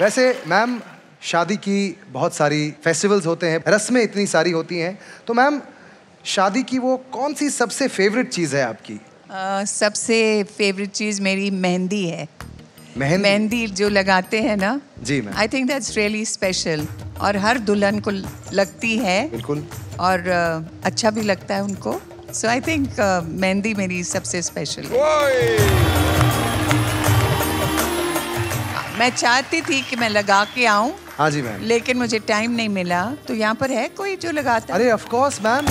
वैसे मैम शादी की बहुत सारी फेस्टिवल्स होते हैं रस्में इतनी सारी होती हैं। तो मैम शादी की वो कौन सी सबसे फेवरेट चीज़ है आपकी? अ, सबसे फेवरेट चीज़ मेरी मेहंदी है। मेहंदी? मेहंदी जो लगाते हैं ना जी ma'am I think that's really special और हर दुल्हन को लगती है। बिल्कुल। और अ, अच्छा भी लगता है उनको। सो आई थिंक मेहंदी मेरी सबसे स्पेशल है। मैं चाहती थी कि मैं लगा के आऊँ हाँ जी मैम। लेकिन मुझे टाइम नहीं मिला। तो यहाँ पर है कोई जो लगाता अरे ऑफ़ कोर्स मैम।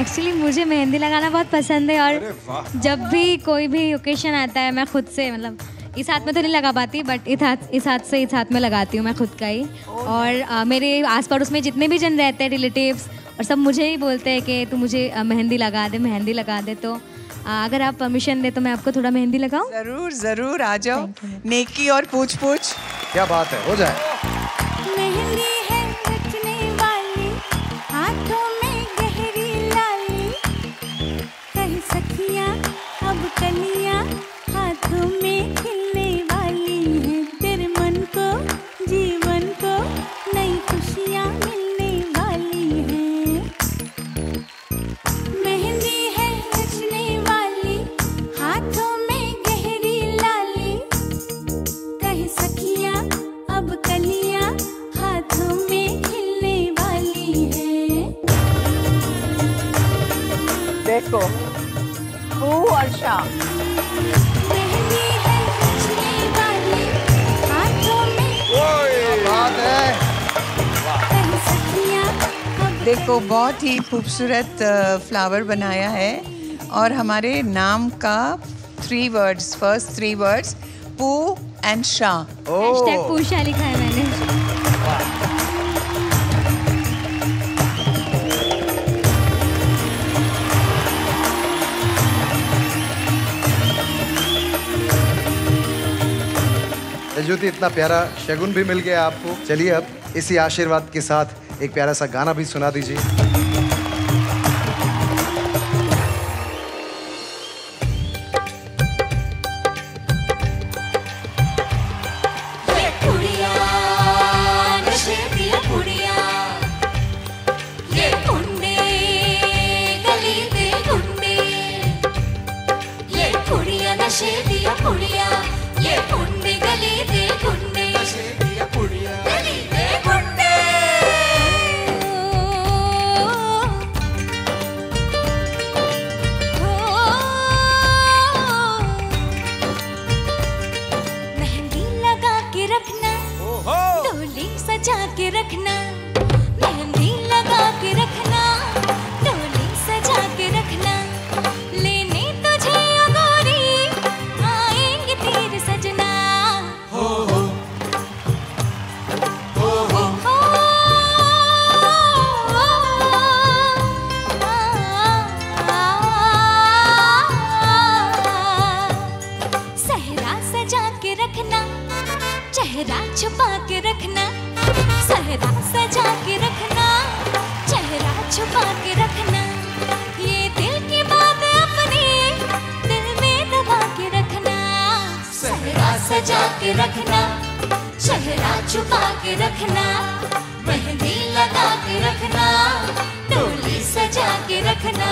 एक्चुअली मुझे मेहंदी लगाना बहुत पसंद है और जब भी कोई भी ओकेशन आता है मैं खुद से मतलब इस हाथ में तो नहीं लगा पाती बट इस हाथ इस हाथ से इस हाथ में लगाती हूँ मैं खुद का ही। और अ, मेरे आस पड़ोस में जितने भी जन रहते हैं रिलेटिव्स और सब मुझे ही बोलते हैं कि तू मुझे मेहंदी लगा दे मेहंदी लगा दे। तो अगर आप परमिशन दे तो मैं आपको थोड़ा मेहंदी लगाऊँ? ज़रूर ज़रूर आ जाओ। नेकी और पूछ पूछ क्या बात है हो जाए। मेहंदी अब देखो बहुत ही खूबसूरत फ्लावर बनाया है और हमारे नाम का three words first three words Pu and Shah Pusha लिखा है मैंने। ज्योति इतना प्यारा शगुन भी मिल गया आपको। चलिए अब इसी आशीर्वाद के साथ एक प्यारा सा गाना भी सुना दीजिए। रखना डोली सजा के रखना।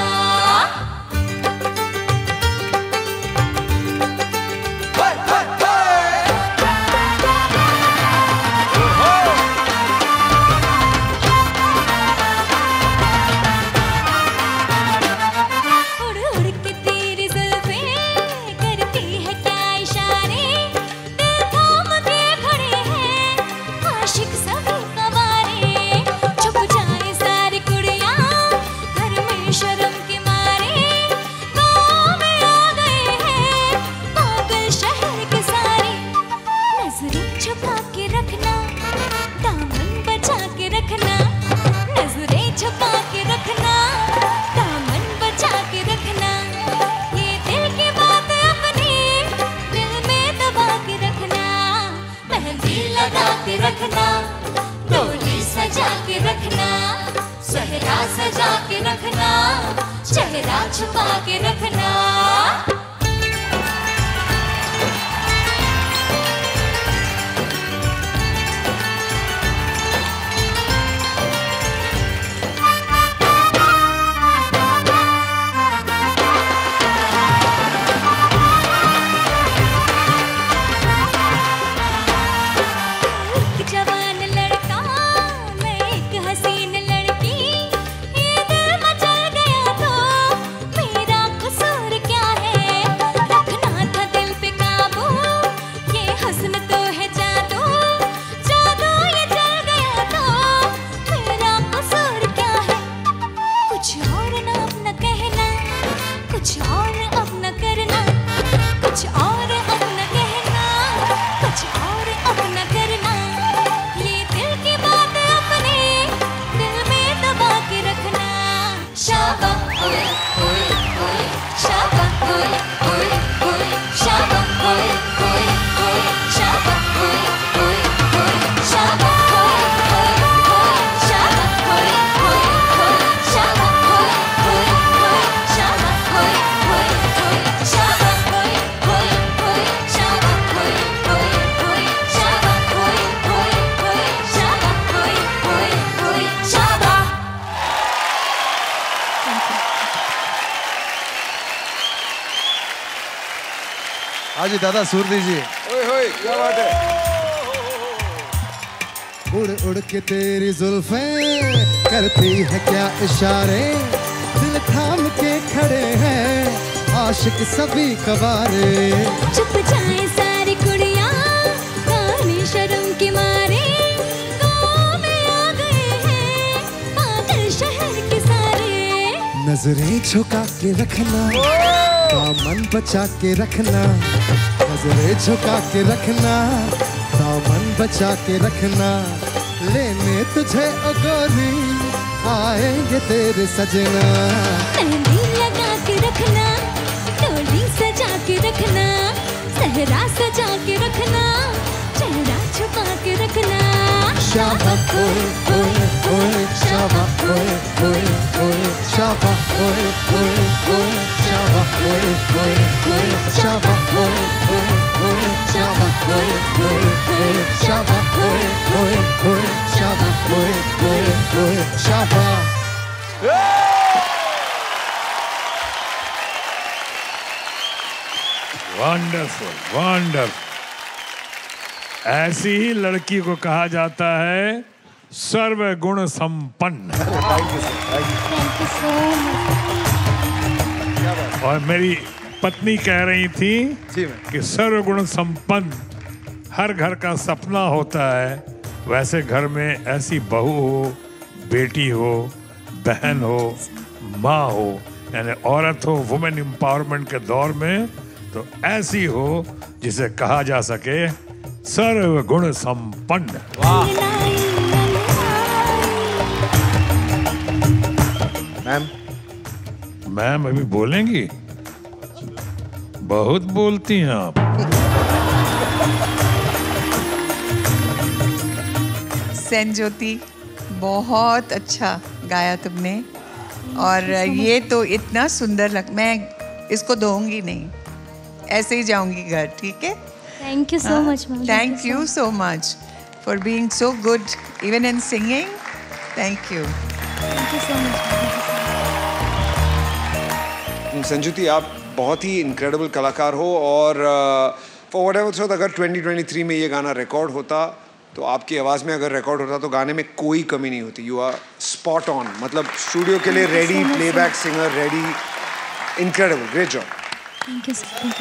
के रखना सहरा सजा के रखना चेहरा छुपा के रखना। हाँ जी दादा सुर दीजिए। ओए होए क्या बात है? उड़ उड़ के तेरी जुल्फे करती है क्या इशारे? दिल थाम के खड़े हैं आशिक सभी कबारे। चुप जाए सारी कुड़ियाँ काली शर्म के मारे। गाँव में आ गए हैं पागल शहर के सारे। नज़रें झुका के रखना। दामन बचा के रखना नज़रें झुका के रखना दामन बचा के रखना। लेने तुझे ओ गोरी आएँगे तेरे सजना। मेहंदी लगा के रखना डोली सजा के रखना सहरा सजा के रखना चेहरा छुपा के रखना। शाबा ओए ओए ओए शाबा ओए ओए ओए शाबा ओए ओए ओए। वंडरफुल वंडरफुल ऐसी ही लड़की को कहा जाता है सर्व गुण संपन्न थैंक यू सो मच और मेरी पत्नी कह रही थी कि सर्व गुण संपन्न हर घर का सपना होता है वैसे घर में ऐसी बहू हो बेटी हो बहन हो माँ हो यानी औरत हो वुमेन एम्पावरमेंट के दौर में तो ऐसी हो जिसे कहा जा सके सर्व गुण संपन्न मैम मैम अभी बोलेंगी? बहुत बोलती हैं आप। सेन ज्योति बहुत अच्छा गाया तुमने। और ये तो इतना सुंदर लग मैं इसको दूँगी नहीं। ऐसे ही जाऊँगी घर ठीक है? Thank you so much thank you so much for being so good even in singing thank you thank you so much Sanjuti आप बहुत ही इनक्रेडिबल कलाकार हो और फॉर वट एवर अगर 2023 में ये गाना रिकॉर्ड होता तो आपकी आवाज़ में अगर रिकॉर्ड होता तो गाने में कोई कमी नहीं होती। यू आर स्पॉट ऑन मतलब स्टूडियो के लिए ready playback singer ready incredible great job thank you thank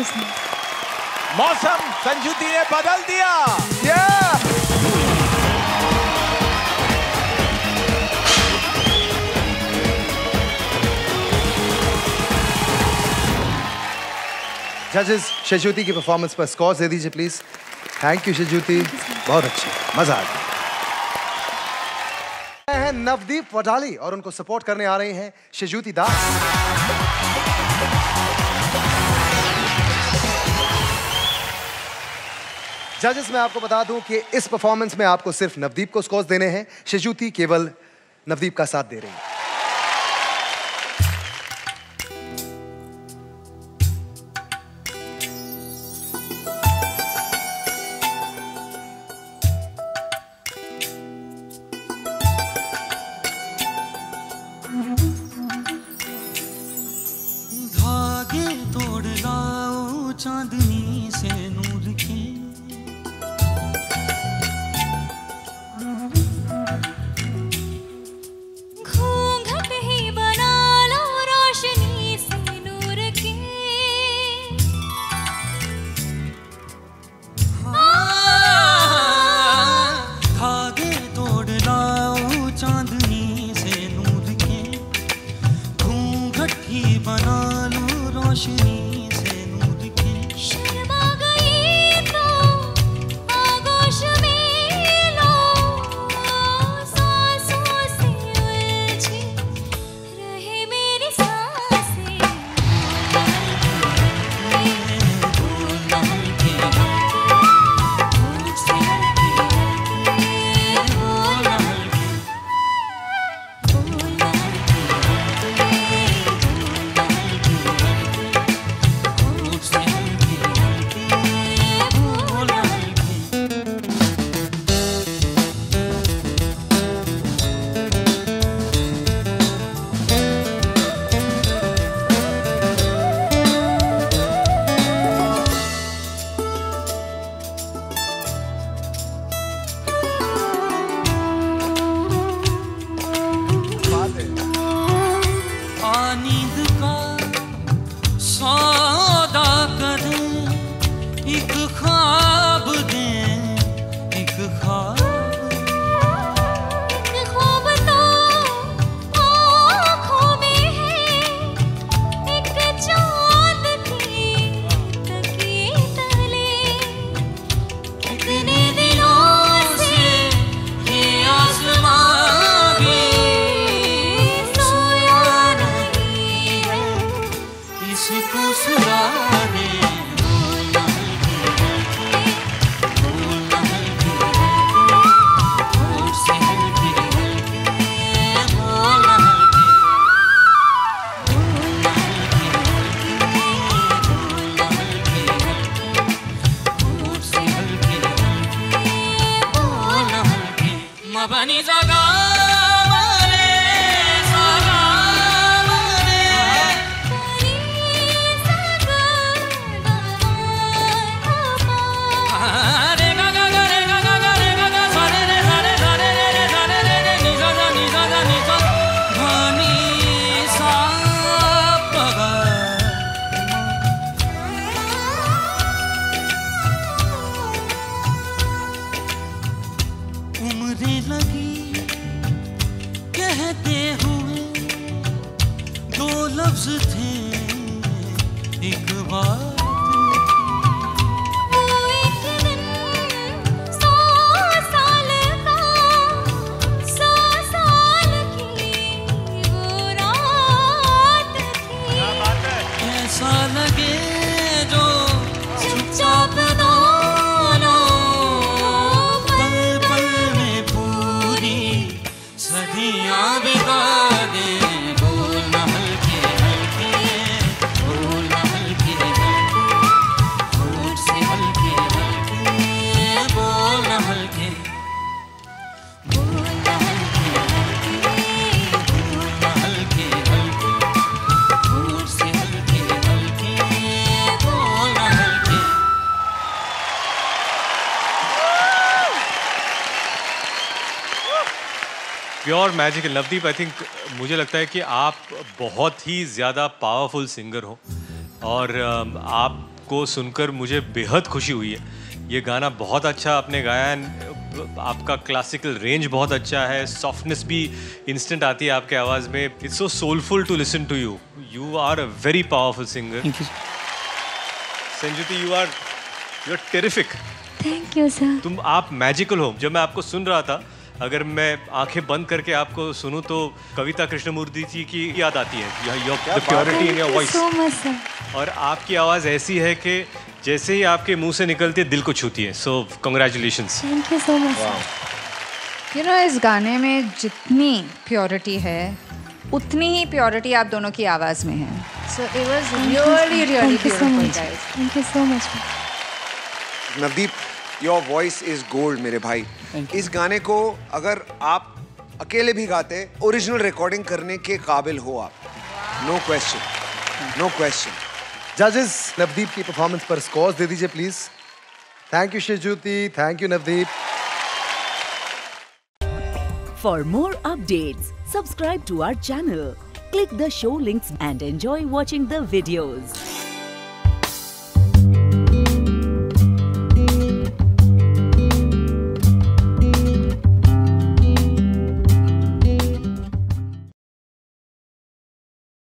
मौसम संजुति ने बदल दिया। जजेस शजुति की परफॉर्मेंस पर स्कोर दे दीजिए प्लीज़ थैंक यू शजुति बहुत अच्छे। मज़ा आ गया। हैं नवदीप वडाली और उनको सपोर्ट करने आ रही हैं शजुति दास जजेस मैं आपको बता दूँ कि इस परफॉर्मेंस में आपको सिर्फ़ नवदीप को स्कोर्स देने हैं। शजुति केवल नवदीप का साथ दे रही है। एक pure magical Navdeep I think मुझे लगता है कि आप बहुत ही ज़्यादा पावरफुल सिंगर हो। और आपको सुनकर मुझे बेहद खुशी हुई है। ये गाना बहुत अच्छा आपने गाया है आपका क्लासिकल रेंज बहुत अच्छा है। सॉफ्टनेस भी इंस्टेंट आती है आपके आवाज़ में। It's so soulful to listen to you you are a very powerful singer Sanjuti you are you are terrific thank you sir तुम आप मैजिकल हो। जब मैं आपको सुन रहा था अगर मैं आँखें बंद करके आपको सुनूं तो कविता कृष्णमूर्ति जी की याद आती है your purity in your voice so much और आपकी आवाज़ ऐसी है कि जैसे ही आपके मुँह से निकलती है दिल को छूती है। So congratulation thank you so much you know इस गाने में जितनी प्योरिटी है उतनी ही प्योरिटी आप दोनों की आवाज़ में है। So it was really really thank you so much Navdeep your voice is gold मेरे भाई। इस गाने को अगर आप अकेले भी गाते ओरिजिनल रिकॉर्डिंग करने के काबिल हो आप। नो क्वेश्चन नो क्वेश्चन जजेस नवदीप की परफॉर्मेंस पर स्कोर्स दे दीजिए please thank you Shijuti thank you Navdeep For more updates, subscribe to our channel, click the show links and enjoy watching the videos.